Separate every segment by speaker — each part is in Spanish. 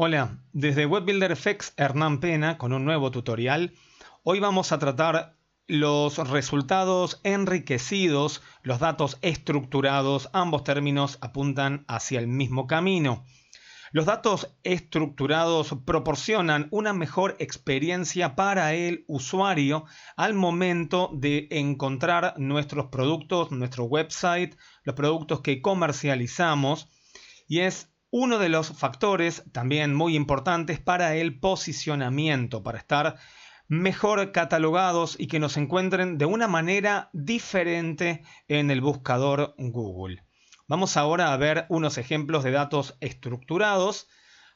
Speaker 1: Hola, desde WebBuilderFX Hernán Pena con un nuevo tutorial. Hoy vamos a tratar los resultados enriquecidos, los datos estructurados, ambos términos apuntan hacia el mismo camino. Los datos estructurados proporcionan una mejor experiencia para el usuario al momento de encontrar nuestros productos, nuestro website, los productos que comercializamos y es uno de los factores también muy importantes para el posicionamiento, para estar mejor catalogados y que nos encuentren de una manera diferente en el buscador Google. Vamos ahora a ver unos ejemplos de datos estructurados,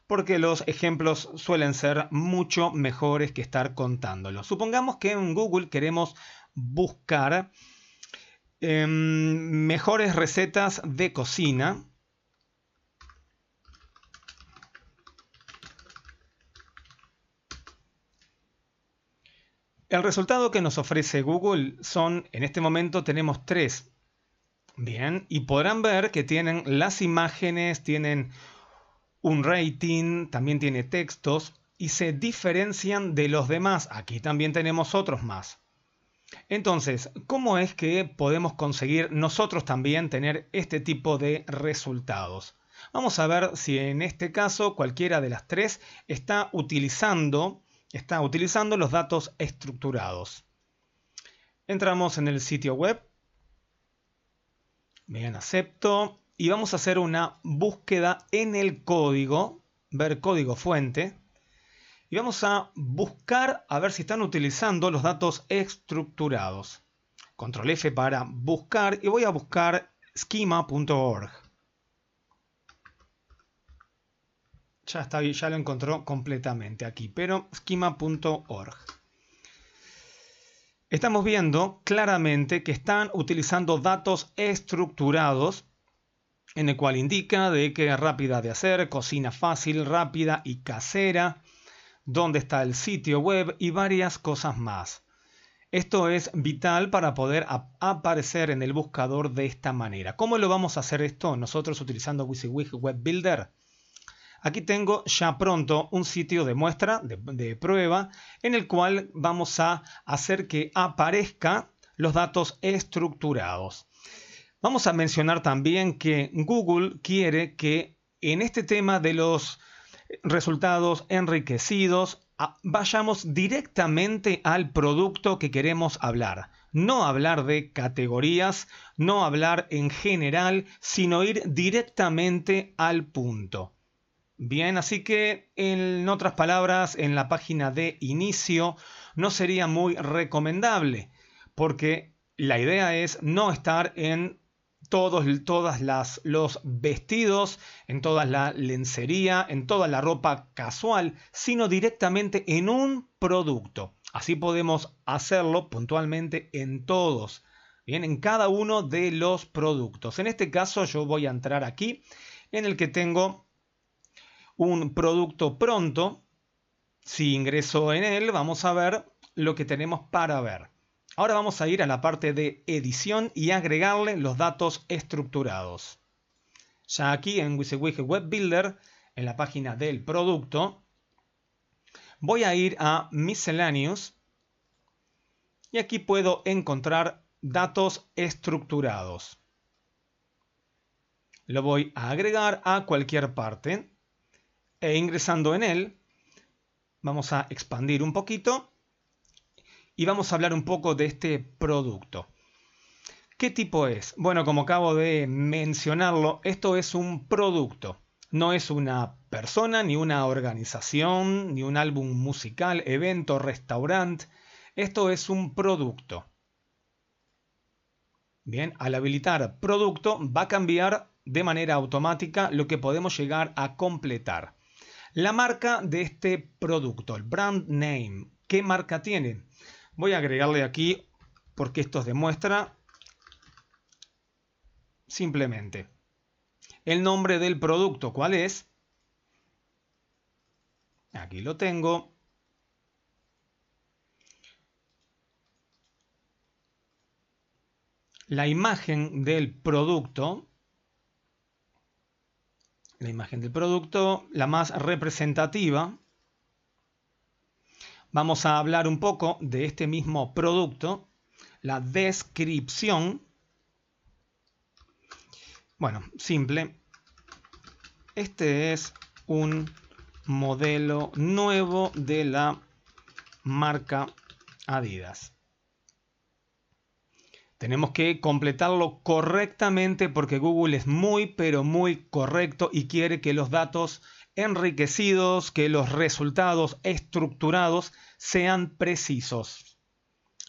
Speaker 1: porque los ejemplos suelen ser mucho mejores que estar contándolos. Supongamos que en Google queremos buscar em, mejores recetas de cocina. El resultado que nos ofrece Google son, en este momento tenemos tres Bien, y podrán ver que tienen las imágenes, tienen un rating, también tiene textos y se diferencian de los demás. Aquí también tenemos otros más. Entonces, ¿cómo es que podemos conseguir nosotros también tener este tipo de resultados? Vamos a ver si en este caso cualquiera de las tres está utilizando, está utilizando los datos estructurados. Entramos en el sitio web Bien, acepto. Y vamos a hacer una búsqueda en el código, ver código fuente. Y vamos a buscar a ver si están utilizando los datos estructurados. Control F para buscar y voy a buscar schema.org. Ya está, ya lo encontró completamente aquí, pero schema.org estamos viendo claramente que están utilizando datos estructurados en el cual indica de que es rápida de hacer, cocina fácil, rápida y casera, dónde está el sitio web y varias cosas más. Esto es vital para poder aparecer en el buscador de esta manera. ¿Cómo lo vamos a hacer esto nosotros utilizando WYSIWYG Web Builder? Aquí tengo ya pronto un sitio de muestra, de, prueba, en el cual vamos a hacer que aparezca los datos estructurados. Vamos a mencionar también que Google quiere que en este tema de los resultados enriquecidos vayamos directamente al producto que queremos hablar. No hablar de categorías, no hablar en general, sino ir directamente al punto. Bien, así que en otras palabras, en la página de inicio no sería muy recomendable, porque la idea es no estar en todos todas las, los vestidos, en toda la lencería, en toda la ropa casual, sino directamente en un producto. Así podemos hacerlo puntualmente en todos, bien, en cada uno de los productos. En este caso yo voy a entrar aquí en el que tengo un producto pronto, si ingreso en él, vamos a ver lo que tenemos para ver. Ahora vamos a ir a la parte de edición y agregarle los datos estructurados. Ya aquí en WYSIWYG Web Builder, en la página del producto, voy a ir a Miscellaneous y aquí puedo encontrar datos estructurados. Lo voy a agregar a cualquier parte e ingresando en él, vamos a expandir un poquito y vamos a hablar un poco de este producto. ¿Qué tipo es? Bueno, como acabo de mencionarlo, esto es un producto. No es una persona, ni una organización, ni un álbum musical, evento, restaurante. Esto es un producto. Bien, al habilitar producto va a cambiar de manera automática lo que podemos llegar a completar. La marca de este producto, el brand name. ¿Qué marca tiene? Voy a agregarle aquí, porque esto demuestra simplemente el nombre del producto. ¿Cuál es? Aquí lo tengo. La imagen del producto la imagen del producto, la más representativa. Vamos a hablar un poco de este mismo producto, la descripción. Bueno, simple. Este es un modelo nuevo de la marca Adidas. Tenemos que completarlo correctamente porque Google es muy pero muy correcto y quiere que los datos enriquecidos, que los resultados estructurados sean precisos.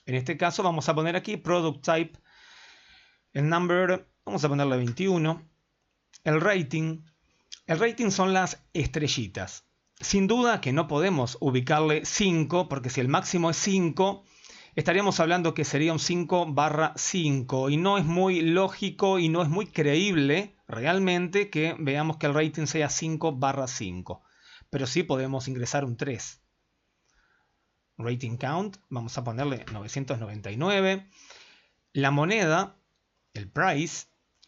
Speaker 1: En este caso vamos a poner aquí product type, el number, vamos a ponerle 21, el rating. El rating son las estrellitas. Sin duda que no podemos ubicarle 5 porque si el máximo es 5, estaríamos hablando que sería un 5 barra 5 y no es muy lógico y no es muy creíble realmente que veamos que el rating sea 5 barra 5. Pero sí podemos ingresar un 3. Rating count, vamos a ponerle 999. La moneda, el price,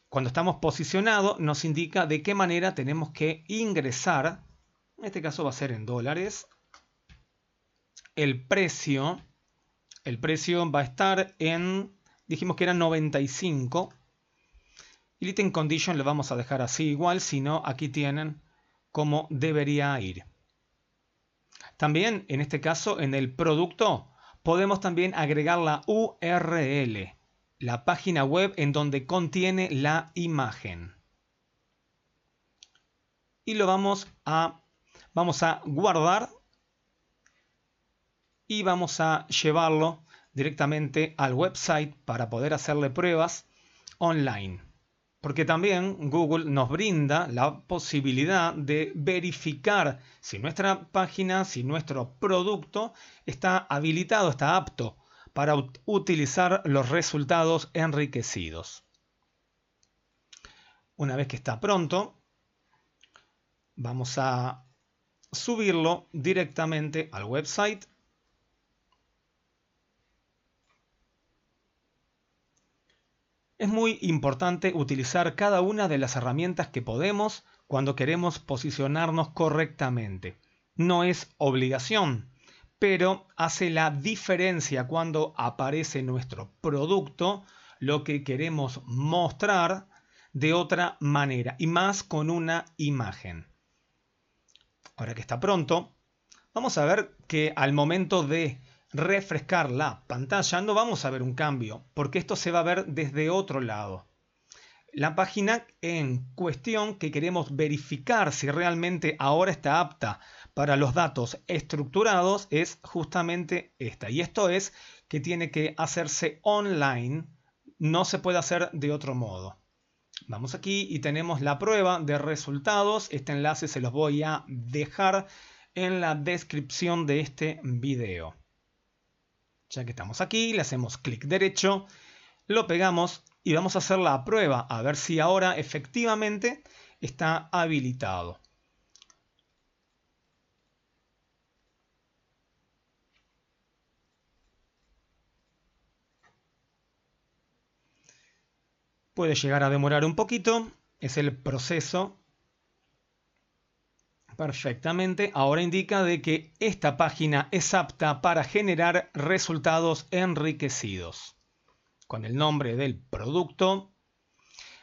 Speaker 1: cuando estamos posicionados nos indica de qué manera tenemos que ingresar. En este caso va a ser en dólares. El precio el precio va a estar en, dijimos que era 95. Y el item condition lo vamos a dejar así igual, si no, aquí tienen cómo debería ir. También, en este caso, en el producto, podemos también agregar la URL, la página web en donde contiene la imagen. Y lo vamos a, vamos a guardar y vamos a llevarlo directamente al website para poder hacerle pruebas online. Porque también Google nos brinda la posibilidad de verificar si nuestra página, si nuestro producto está habilitado, está apto para utilizar los resultados enriquecidos. Una vez que está pronto, vamos a subirlo directamente al website Es muy importante utilizar cada una de las herramientas que podemos cuando queremos posicionarnos correctamente. No es obligación, pero hace la diferencia cuando aparece nuestro producto, lo que queremos mostrar de otra manera y más con una imagen. Ahora que está pronto, vamos a ver que al momento de refrescar la pantalla, no vamos a ver un cambio, porque esto se va a ver desde otro lado. La página en cuestión que queremos verificar si realmente ahora está apta para los datos estructurados es justamente esta. Y esto es que tiene que hacerse online, no se puede hacer de otro modo. Vamos aquí y tenemos la prueba de resultados. Este enlace se los voy a dejar en la descripción de este video. Ya que estamos aquí, le hacemos clic derecho, lo pegamos y vamos a hacer la prueba a ver si ahora efectivamente está habilitado. Puede llegar a demorar un poquito, es el proceso Perfectamente. Ahora indica de que esta página es apta para generar resultados enriquecidos. Con el nombre del producto.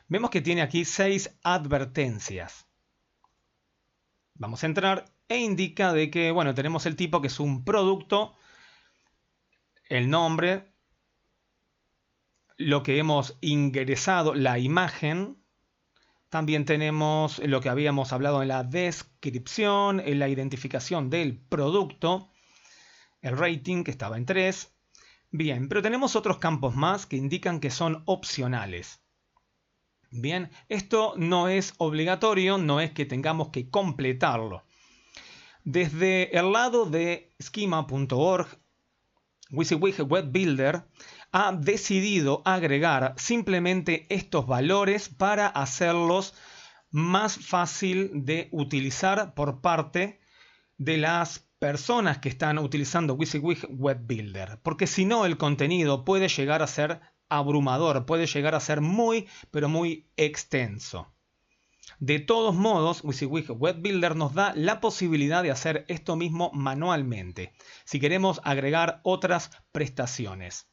Speaker 1: Vemos que tiene aquí seis advertencias. Vamos a entrar e indica de que, bueno, tenemos el tipo que es un producto, el nombre, lo que hemos ingresado, la imagen, también tenemos lo que habíamos hablado en la descripción, en la identificación del producto, el rating que estaba en 3. Bien, pero tenemos otros campos más que indican que son opcionales. Bien, esto no es obligatorio, no es que tengamos que completarlo. Desde el lado de schema.org, WYSIWYG Web Builder ha decidido agregar simplemente estos valores para hacerlos más fácil de utilizar por parte de las personas que están utilizando WYSIWYG Web Builder. Porque si no, el contenido puede llegar a ser abrumador, puede llegar a ser muy, pero muy extenso. De todos modos, WYSIWYG Web Builder nos da la posibilidad de hacer esto mismo manualmente, si queremos agregar otras prestaciones.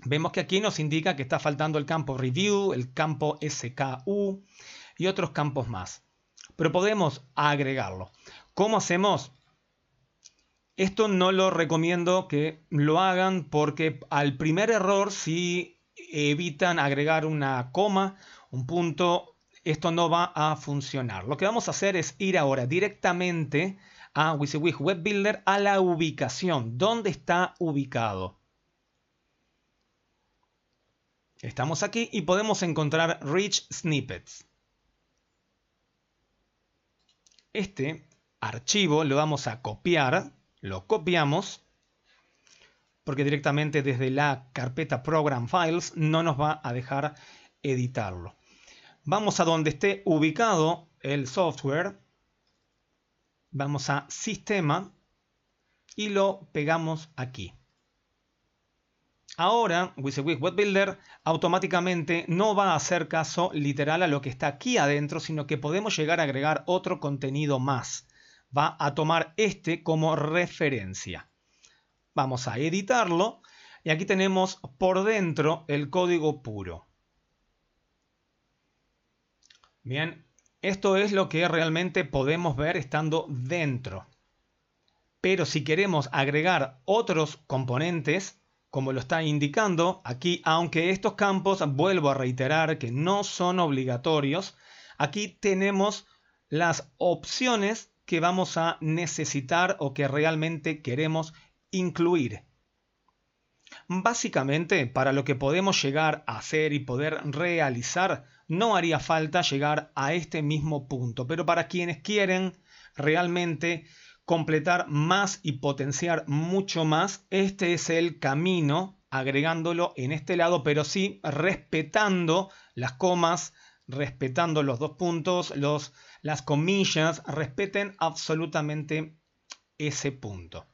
Speaker 1: Vemos que aquí nos indica que está faltando el campo Review, el campo SKU y otros campos más. Pero podemos agregarlo. ¿Cómo hacemos? Esto no lo recomiendo que lo hagan porque al primer error, si evitan agregar una coma, un punto, esto no va a funcionar. Lo que vamos a hacer es ir ahora directamente a WYSIWYG Web Builder a la ubicación. ¿Dónde está ubicado? Estamos aquí y podemos encontrar Rich Snippets. Este archivo lo vamos a copiar, lo copiamos, porque directamente desde la carpeta Program Files no nos va a dejar editarlo. Vamos a donde esté ubicado el software, vamos a Sistema y lo pegamos aquí. Ahora, WYSIWYG Web Builder automáticamente no va a hacer caso literal a lo que está aquí adentro, sino que podemos llegar a agregar otro contenido más. Va a tomar este como referencia. Vamos a editarlo y aquí tenemos por dentro el código puro. Bien, esto es lo que realmente podemos ver estando dentro. Pero si queremos agregar otros componentes, como lo está indicando aquí, aunque estos campos, vuelvo a reiterar que no son obligatorios, aquí tenemos las opciones que vamos a necesitar o que realmente queremos incluir. Básicamente, para lo que podemos llegar a hacer y poder realizar, no haría falta llegar a este mismo punto, pero para quienes quieren realmente completar más y potenciar mucho más, este es el camino agregándolo en este lado, pero sí respetando las comas, respetando los dos puntos, los, las comillas, respeten absolutamente ese punto.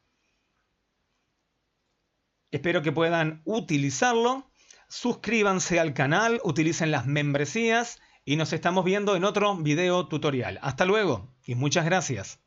Speaker 1: Espero que puedan utilizarlo. Suscríbanse al canal, utilicen las membresías y nos estamos viendo en otro video tutorial. Hasta luego y muchas gracias.